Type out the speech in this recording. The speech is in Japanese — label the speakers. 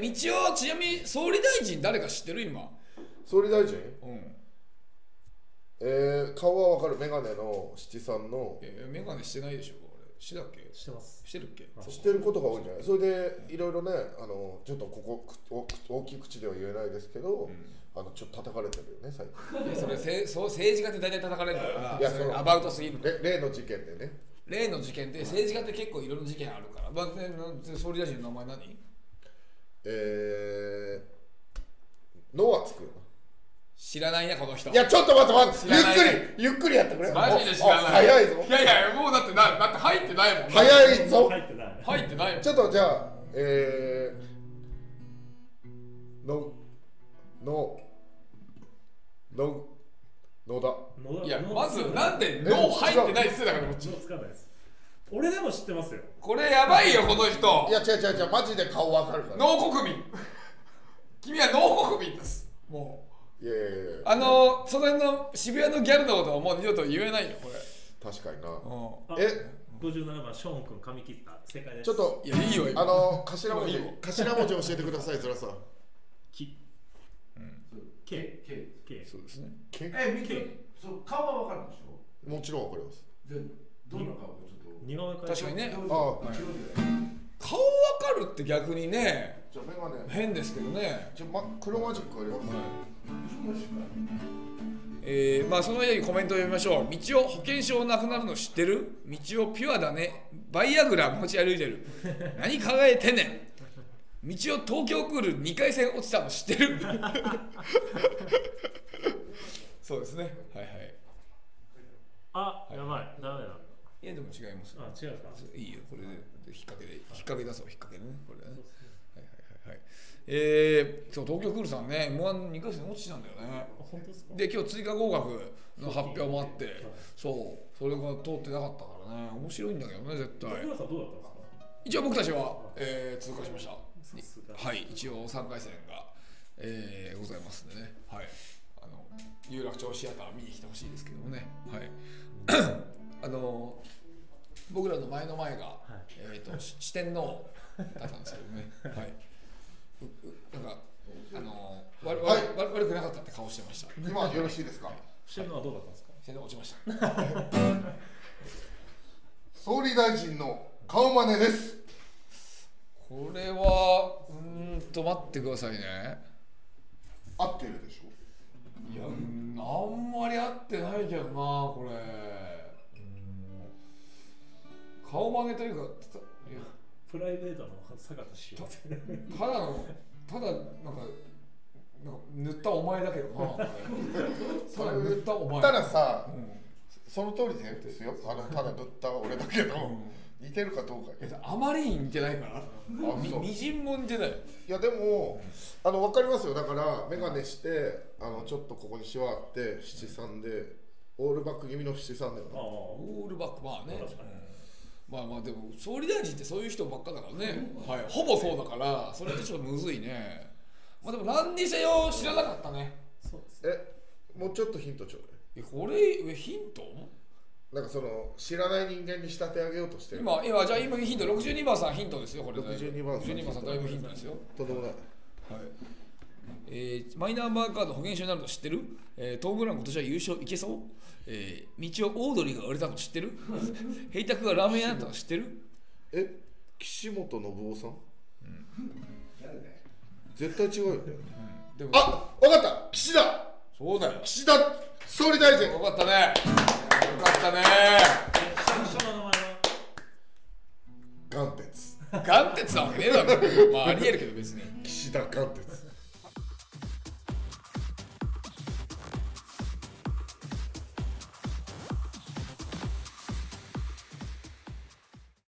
Speaker 1: 道をちなみに総理大臣誰か知ってる？今。
Speaker 2: 総理大臣？
Speaker 1: うん。
Speaker 2: えー、顔はわかるメガネの七三の。
Speaker 1: えー、メガネしてないでしょあれ。してたっけ？
Speaker 3: してます。
Speaker 1: してるっけ？
Speaker 3: あ
Speaker 2: 知ってることが多いんじゃない？それでいろいろねあのちょっとここ大きい口では言えないですけど、あのちょっと叩かれてるよね最近。
Speaker 1: それせそう政治家って大体叩かれるから
Speaker 2: いやそ
Speaker 1: アバウトすぎる
Speaker 2: れ例の事件でね。
Speaker 1: 例の事件って政治家って結構いろんな事件あるから、まあ総理大臣の名前何？
Speaker 2: えー、のはつくよな
Speaker 1: 知らないなこの人。
Speaker 2: いやちょっと待って待って。ゆっくりゆっくりやってくれ。
Speaker 1: マジで知らない。
Speaker 2: あ早いぞ。
Speaker 1: いやいやもうだってなだって入ってないもん。
Speaker 2: 早いぞ。
Speaker 3: 入ってない
Speaker 1: 入ってないもん。
Speaker 2: ちょっとじゃあえー、ののの野田。
Speaker 3: 野田
Speaker 1: いやまずなんで脳入ってないっすよだからこっち。
Speaker 3: つかないです俺でも知ってますよ。
Speaker 1: これやばいよこの人。
Speaker 2: いや違う違う違うマジで顔わかるから。
Speaker 1: 脳国民。君は脳国民です。も
Speaker 2: いやいやいや。
Speaker 1: うあのその辺の渋谷のギャルのことはもう二度と言えないよこれ。
Speaker 2: 確かにな。
Speaker 1: う
Speaker 3: あ
Speaker 2: え
Speaker 3: ？57番ショーン君髪切った正解です。
Speaker 2: ちょっと
Speaker 1: んいやいいよ今。
Speaker 2: あの頭文字
Speaker 1: いいよ。
Speaker 2: 頭文字教えてくださいずらさん。
Speaker 3: き K
Speaker 4: K
Speaker 3: K
Speaker 1: そうですね。
Speaker 2: け？
Speaker 4: えみきそう顔はわかるでしょ？
Speaker 2: もちろんわかります。
Speaker 4: じゃあどんな顔かちょっと。
Speaker 3: 似顔絵
Speaker 1: 確かにね。
Speaker 2: あ
Speaker 4: ぞ一応で
Speaker 1: 顔わかるって逆にね
Speaker 2: じゃあメガネ
Speaker 1: 変ですけどね。
Speaker 2: じゃあ、ま、黒マジックあります、
Speaker 4: もしか
Speaker 1: えー、まあそのようにコメントを読みましょう。道を保険証なくなるの知ってる？道をピュアだね。バイアグラ持ち歩いてる。何考えてんねん。道を東京クール2回戦落ちたの知ってる？そうですね。はいはい
Speaker 3: あやばいダメだ
Speaker 1: いやでも違います
Speaker 3: あ違うか？
Speaker 1: いいよこれで。引っ掛けで引っ掛け出そう引っ掛けでね。これでね。はいはいはいはい。えー、そう東京クールさんね M12 回戦落ちたんだよね。
Speaker 3: あ本当ですか？
Speaker 1: で今日追加合格の発表もあってそうそれが通ってなかったからね。面白いんだけどね絶対。一応僕たちは、えー通過しました。はい一応3回戦が、えーございますんでね。はい。あの有楽町シアター見に来てほしいですけどもね。はい。あの僕らの前の前が、
Speaker 3: い。
Speaker 1: えー、とし四天王だったんですけどね。はい。なんかあの悪,、
Speaker 2: はい。
Speaker 1: 悪悪くなかったって顔してました。
Speaker 2: 今よろしいですか？
Speaker 3: してるのはどうだったんですか？
Speaker 1: 四天王落ちました。
Speaker 2: 総理大臣の顔真似です。
Speaker 1: これはうーんと待ってくださいね。
Speaker 2: 合ってるでしょ？
Speaker 1: いやうんあんまり合ってないけどなこれ。うん顔真似というかたいや
Speaker 3: プライベートの坂田氏を
Speaker 1: ただのただなんかなんか塗ったお前だけどなただ塗ったお前。
Speaker 2: たださ
Speaker 1: うん。
Speaker 2: その通りですよあのただ塗った俺だけど似てるかどうか
Speaker 1: いやあまりに似てないから。みみじんも似てない。
Speaker 2: いやでもあの分かりますよ。だから眼鏡してあのちょっとここにシワあって七三でオールバック気味の七三だよ
Speaker 3: あ
Speaker 2: な
Speaker 1: オールバックまあね。
Speaker 3: 確かに。
Speaker 1: うんまあまあでも総理大臣ってそういう人ばっかだからね、はい、ほぼそうだからそれってちょっとむずいね。まあでも何にせよ知らなかったね。
Speaker 3: そうです
Speaker 2: えもうちょっとヒントちょうだい。
Speaker 1: えこれえヒント？
Speaker 2: なんかその知らない人間に仕立て上げようとしてる。
Speaker 1: 今今じゃあ今ヒント。62番さんヒントですよこれ。
Speaker 2: 62番さん
Speaker 1: 62番さんだいぶヒントですよ。
Speaker 2: とんでもない。
Speaker 1: はいえーマイナンバーカード保険証になるの知ってる、えー、トム・ブラウン今年は優勝いけそう、えー、道をオードリーが売れたの知ってる？平卓がラーメン屋だったの知ってる？
Speaker 2: え岸本信夫さん？
Speaker 4: 誰だよ
Speaker 2: 絶対違うよ。ね
Speaker 1: でも
Speaker 2: あ分かった！岸田！
Speaker 1: そうだよ。
Speaker 2: 岸田総理大臣。
Speaker 1: よかったね。よかったね。
Speaker 3: 最初の名前は？
Speaker 2: 元鉄
Speaker 1: ガンテツなわけねえだろ。まあありえるけど別に。
Speaker 2: 岸田元鉄